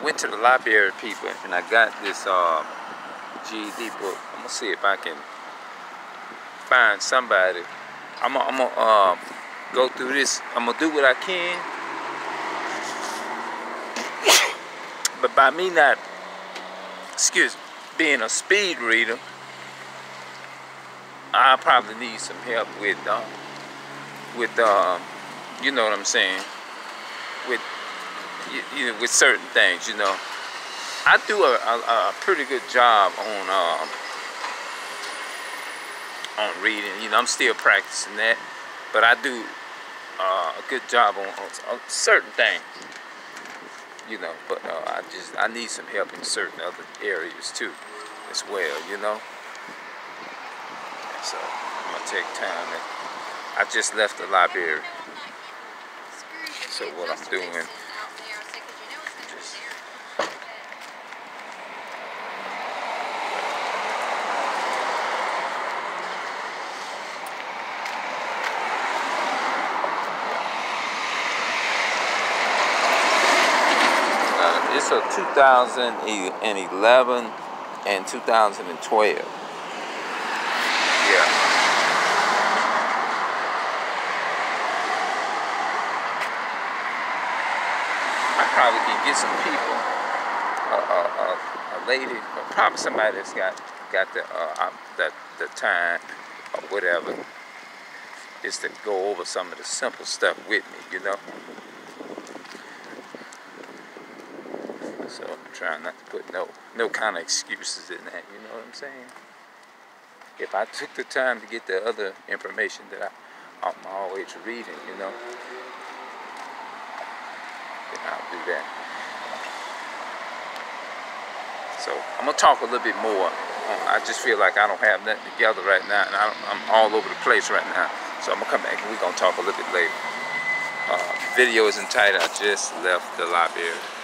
I went to the library people and I got this uh, GED book. I'm gonna see if I can find somebody. I'm gonna, I'm gonna uh, go through this. I'm gonna do what I can. But by me not, excuse me, being a speed reader, I probably need some help with, uh, with, uh, you know what I'm saying, with, you, you know, with certain things, you know. I do a, a, a pretty good job on, uh, on reading. You know, I'm still practicing that, but I do uh, a good job on, on, on, certain things. You know, but uh, I just I need some help in certain other areas too, as well. You know. So I'm gonna take time. And I just left the library. So what I'm doing. It's a 2011 and 2012. Yeah. I probably can get some people, a, a, a, a lady, or probably somebody that's got got the uh, the the time or whatever, is to go over some of the simple stuff with me, you know. So I'm trying not to put no no kind of excuses in that, you know what I'm saying? if I took the time to get the other information that I, I'm always reading, you know, then I'll do that. So I'm gonna talk a little bit more. I just feel like I don't have nothing together right now, and I am all over the place right now. So I'm gonna come back and we're gonna talk a little bit later. Uh, video is entitled "I Just Left the Library."